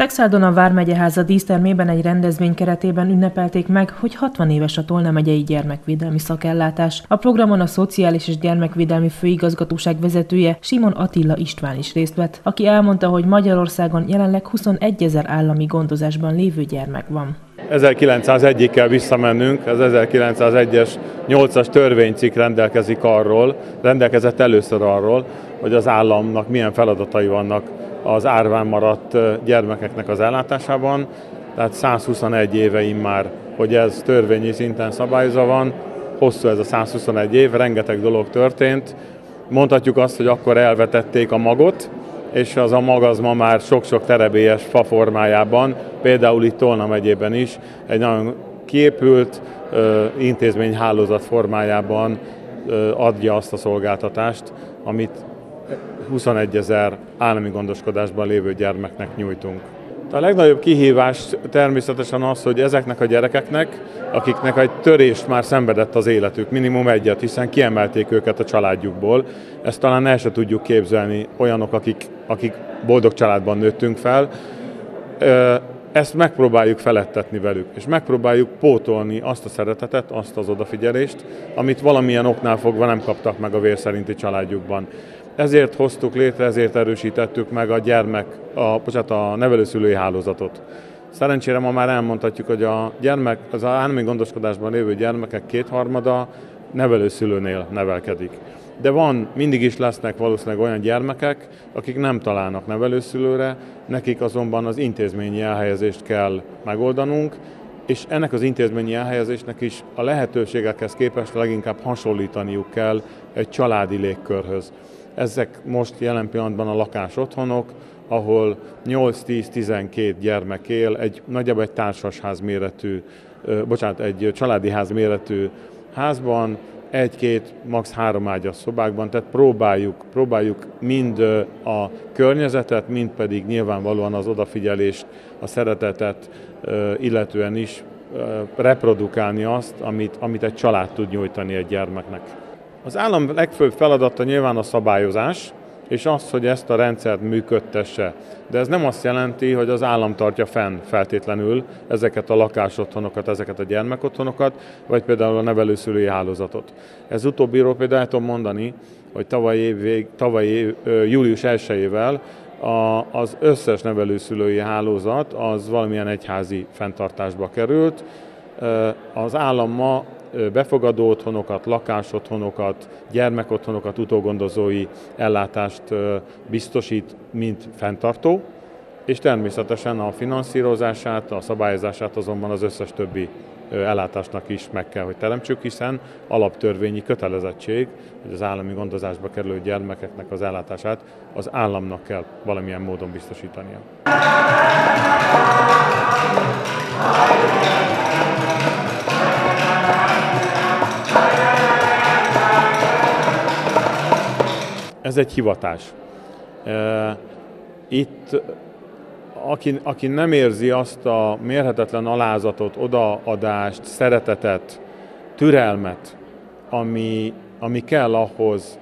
Szexádon a Vármegyeháza dísztermében egy rendezvény keretében ünnepelték meg, hogy 60 éves a Tolna megyei gyermekvédelmi szakellátás. A programon a Szociális és Gyermekvédelmi Főigazgatóság vezetője Simon Attila István is részt vett, aki elmondta, hogy Magyarországon jelenleg 21 ezer állami gondozásban lévő gyermek van. 1901-ig kell visszamennünk, az 1901-es 8-as törvénycikk rendelkezik arról, rendelkezett először arról, hogy az államnak milyen feladatai vannak az árván maradt gyermekeknek az ellátásában, tehát 121 éveim már, hogy ez törvényi szinten szabályozva van, hosszú ez a 121 év, rengeteg dolog történt. Mondhatjuk azt, hogy akkor elvetették a magot, és az a mag az ma már sok-sok terebélyes fa formájában, például itt Tolna megyében is, egy nagyon kiépült ö, intézményhálózat formájában ö, adja azt a szolgáltatást, amit 21 ezer állami gondoskodásban lévő gyermeknek nyújtunk. A legnagyobb kihívás természetesen az, hogy ezeknek a gyerekeknek, akiknek egy törést már szenvedett az életük, minimum egyet, hiszen kiemelték őket a családjukból, ezt talán el se tudjuk képzelni olyanok, akik, akik boldog családban nőttünk fel, ezt megpróbáljuk felettetni velük, és megpróbáljuk pótolni azt a szeretetet, azt az odafigyelést, amit valamilyen oknál fogva nem kaptak meg a vérszerinti családjukban. Ezért hoztuk létre, ezért erősítettük meg a gyermek, a, bocsánat, a nevelőszülői hálózatot. Szerencsére ma már elmondhatjuk, hogy a gyermek, az állami gondoskodásban lévő gyermekek kétharmada nevelőszülőnél nevelkedik. De van, mindig is lesznek valószínűleg olyan gyermekek, akik nem találnak nevelőszülőre, nekik azonban az intézményi elhelyezést kell megoldanunk, és ennek az intézményi elhelyezésnek is a lehetőségekhez képest leginkább hasonlítaniuk kell egy családi légkörhöz. Ezek most jelen pillanatban a lakás otthonok, ahol 8-10-12 gyermek él, egy nagyjából egy társasház méretű, bocsánat, egy családi ház méretű házban, egy-két, max. három ágyas szobákban, tehát próbáljuk, próbáljuk mind a környezetet, mind pedig nyilvánvalóan az odafigyelést, a szeretetet illetően is reprodukálni azt, amit, amit egy család tud nyújtani egy gyermeknek. Az állam legfőbb feladata nyilván a szabályozás, és az, hogy ezt a rendszert működtesse. De ez nem azt jelenti, hogy az állam tartja fenn feltétlenül ezeket a lakásotthonokat, ezeket a gyermekotthonokat, vagy például a nevelőszülői hálózatot. Ez utóbbiról például tudom mondani, hogy tavaly, év tavaly év, július 1-ével a, az összes nevelőszülői hálózat az valamilyen egyházi fenntartásba került. Az állam ma befogadó otthonokat, lakásotthonokat, gyermekotthonokat, utógondozói ellátást biztosít, mint fenntartó, és természetesen a finanszírozását, a szabályozását azonban az összes többi ellátásnak is meg kell, hogy teremtsük, hiszen alaptörvényi kötelezettség, hogy az állami gondozásba kerülő gyermekeknek az ellátását az államnak kell valamilyen módon biztosítania. Ez egy hivatás. Itt aki, aki nem érzi azt a mérhetetlen alázatot, odaadást, szeretetet, türelmet, ami, ami kell ahhoz,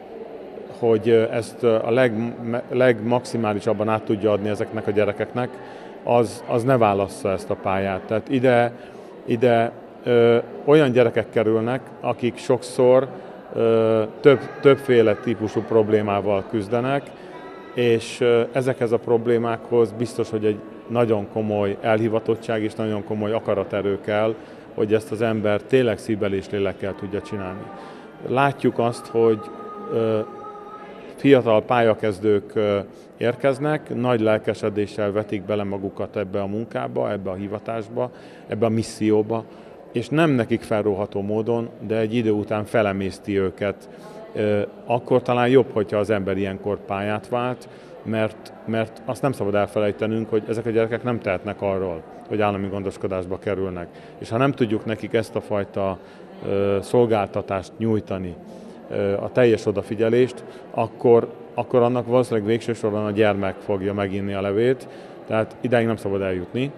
hogy ezt a leg, legmaximálisabban át tudja adni ezeknek a gyerekeknek, az, az ne válassza ezt a pályát. Tehát ide, ide ö, olyan gyerekek kerülnek, akik sokszor több, többféle típusú problémával küzdenek, és ezekhez a problémákhoz biztos, hogy egy nagyon komoly elhivatottság és nagyon komoly akaraterő kell, hogy ezt az ember tényleg szívbel és lélekkel tudja csinálni. Látjuk azt, hogy fiatal pályakezdők érkeznek, nagy lelkesedéssel vetik bele magukat ebbe a munkába, ebbe a hivatásba, ebbe a misszióba, és nem nekik felróható módon, de egy idő után felemészti őket. Akkor talán jobb, hogyha az ember ilyenkor pályát vált, mert, mert azt nem szabad elfelejtenünk, hogy ezek a gyerekek nem tehetnek arról, hogy állami gondoskodásba kerülnek. És ha nem tudjuk nekik ezt a fajta szolgáltatást nyújtani, a teljes odafigyelést, akkor, akkor annak valószínűleg végső soron a gyermek fogja meginni a levét, tehát idáig nem szabad eljutni.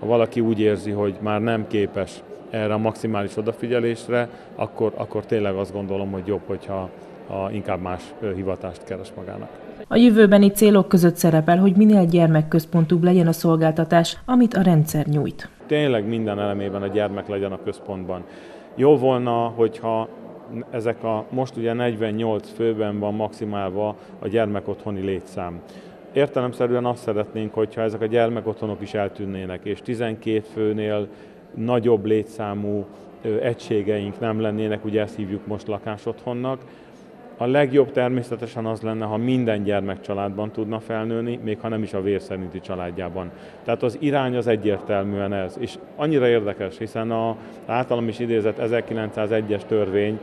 Ha valaki úgy érzi, hogy már nem képes erre a maximális odafigyelésre, akkor, akkor tényleg azt gondolom, hogy jobb, hogyha a, inkább más hivatást keres magának. A jövőbeni célok között szerepel, hogy minél gyermekközpontúbb legyen a szolgáltatás, amit a rendszer nyújt. Tényleg minden elemében a gyermek legyen a központban. Jó volna, hogyha ezek a most ugye 48 főben van maximálva a gyermekotthoni létszám. Értelemszerűen azt szeretnénk, hogyha ezek a gyermekotthonok is eltűnnének, és 12 főnél nagyobb létszámú egységeink nem lennének, ugye ezt hívjuk most lakásotthonnak. A legjobb természetesen az lenne, ha minden gyermek családban tudna felnőni, még ha nem is a vérszerinti családjában. Tehát az irány az egyértelműen ez. És annyira érdekes, hiszen a általam is idézett 1901-es törvény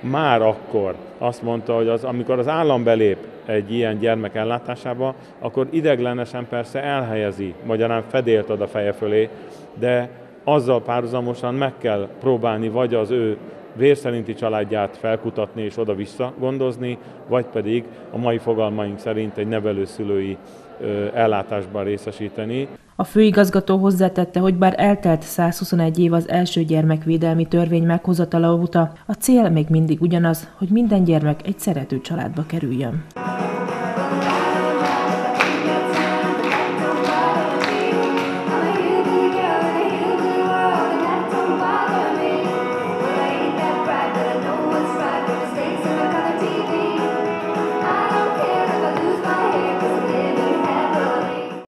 már akkor azt mondta, hogy az, amikor az állam belép egy ilyen gyermek ellátásába, akkor ideglenesen persze elhelyezi, magyarán fedélt ad a feje fölé, de azzal párhuzamosan meg kell próbálni vagy az ő vérszerinti családját felkutatni és oda-vissza gondozni, vagy pedig a mai fogalmaink szerint egy nevelőszülői ellátásban részesíteni. A főigazgató hozzátette, hogy bár eltelt 121 év az első gyermekvédelmi törvény meghozatala óta, a cél még mindig ugyanaz, hogy minden gyermek egy szerető családba kerüljön.